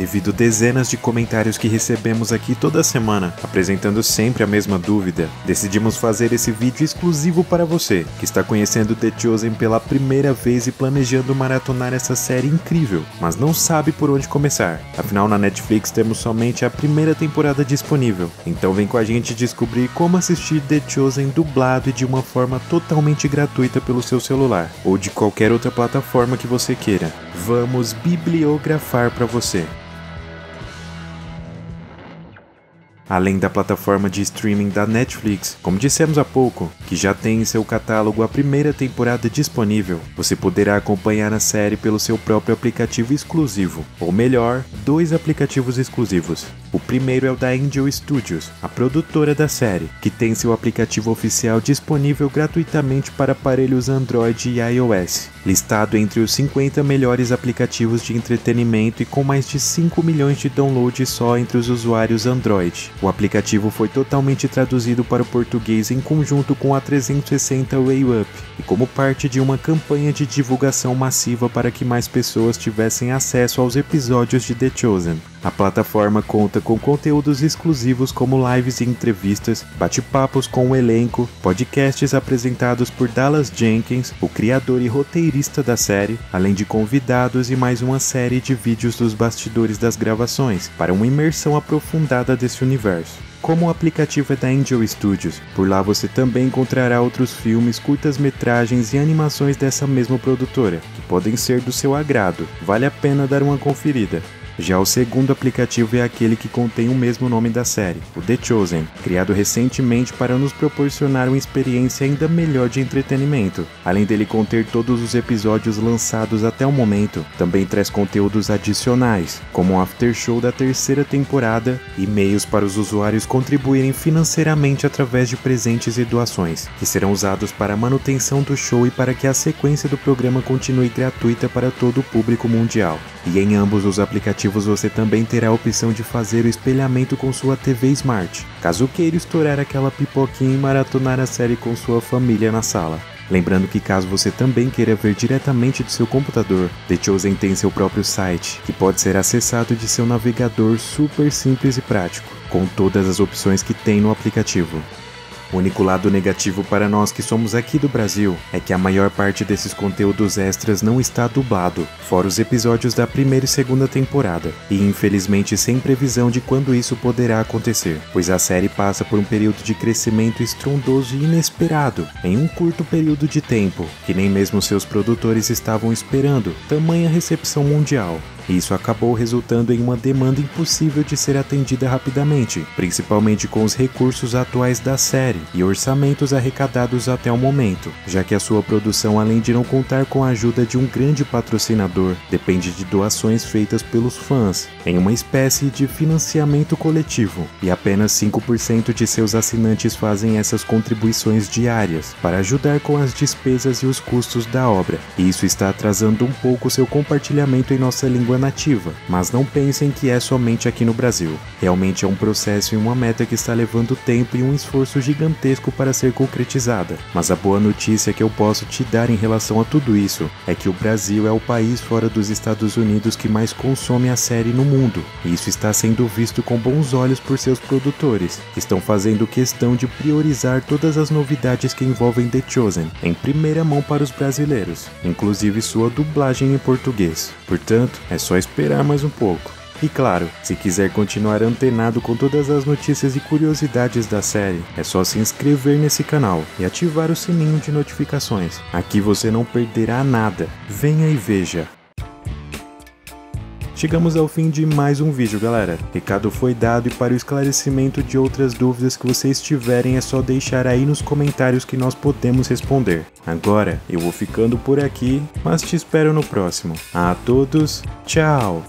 devido dezenas de comentários que recebemos aqui toda semana, apresentando sempre a mesma dúvida. Decidimos fazer esse vídeo exclusivo para você, que está conhecendo The Chosen pela primeira vez e planejando maratonar essa série incrível, mas não sabe por onde começar. Afinal, na Netflix temos somente a primeira temporada disponível, então vem com a gente descobrir como assistir The Chosen dublado e de uma forma totalmente gratuita pelo seu celular, ou de qualquer outra plataforma que você queira. Vamos bibliografar para você. Além da plataforma de streaming da Netflix, como dissemos há pouco, que já tem em seu catálogo a primeira temporada disponível. Você poderá acompanhar a série pelo seu próprio aplicativo exclusivo, ou melhor, dois aplicativos exclusivos. O primeiro é o da Angel Studios, a produtora da série, que tem seu aplicativo oficial disponível gratuitamente para aparelhos Android e iOS, listado entre os 50 melhores aplicativos de entretenimento e com mais de 5 milhões de downloads só entre os usuários Android. O aplicativo foi totalmente traduzido para o português em conjunto com a 360 Way Up e como parte de uma campanha de divulgação massiva para que mais pessoas tivessem acesso aos episódios de The Chosen. A plataforma conta com conteúdos exclusivos como lives e entrevistas, bate-papos com o elenco, podcasts apresentados por Dallas Jenkins, o criador e roteirista da série, além de convidados e mais uma série de vídeos dos bastidores das gravações, para uma imersão aprofundada desse universo. Como o aplicativo é da Angel Studios, por lá você também encontrará outros filmes, curtas-metragens e animações dessa mesma produtora, que podem ser do seu agrado. Vale a pena dar uma conferida. Já o segundo aplicativo é aquele que contém o mesmo nome da série, o The Chosen, criado recentemente para nos proporcionar uma experiência ainda melhor de entretenimento. Além dele conter todos os episódios lançados até o momento, também traz conteúdos adicionais, como um after show da terceira temporada e meios para os usuários contribuírem financeiramente através de presentes e doações, que serão usados para a manutenção do show e para que a sequência do programa continue gratuita para todo o público mundial. E em ambos os aplicativos você também terá a opção de fazer o espelhamento com sua TV Smart, caso queira estourar aquela pipoquinha e maratonar a série com sua família na sala. Lembrando que caso você também queira ver diretamente do seu computador, The Chosen tem seu próprio site, que pode ser acessado de seu navegador super simples e prático, com todas as opções que tem no aplicativo. O único lado negativo para nós que somos aqui do Brasil é que a maior parte desses conteúdos extras não está dublado, fora os episódios da primeira e segunda temporada, e infelizmente sem previsão de quando isso poderá acontecer, pois a série passa por um período de crescimento estrondoso e inesperado em um curto período de tempo, que nem mesmo seus produtores estavam esperando, tamanha recepção mundial. Isso acabou resultando em uma demanda impossível de ser atendida rapidamente, principalmente com os recursos atuais da série e orçamentos arrecadados até o momento, já que a sua produção, além de não contar com a ajuda de um grande patrocinador, depende de doações feitas pelos fãs, em uma espécie de financiamento coletivo, e apenas 5% de seus assinantes fazem essas contribuições diárias para ajudar com as despesas e os custos da obra. E isso está atrasando um pouco seu compartilhamento em nossa língua nativa, mas não pensem que é somente aqui no Brasil. Realmente é um processo e uma meta que está levando tempo e um esforço gigantesco para ser concretizada. Mas a boa notícia que eu posso te dar em relação a tudo isso é que o Brasil é o país fora dos Estados Unidos que mais consome a série no mundo, e isso está sendo visto com bons olhos por seus produtores, estão fazendo questão de priorizar todas as novidades que envolvem The Chosen em primeira mão para os brasileiros, inclusive sua dublagem em português. Portanto, é só esperar mais um pouco. E claro, se quiser continuar antenado com todas as notícias e curiosidades da série, é só se inscrever nesse canal e ativar o sininho de notificações. Aqui você não perderá nada. Venha e veja. Chegamos ao fim de mais um vídeo, galera. Recado foi dado e para o esclarecimento de outras dúvidas que vocês tiverem é só deixar aí nos comentários que nós podemos responder. Agora eu vou ficando por aqui, mas te espero no próximo. A todos, tchau!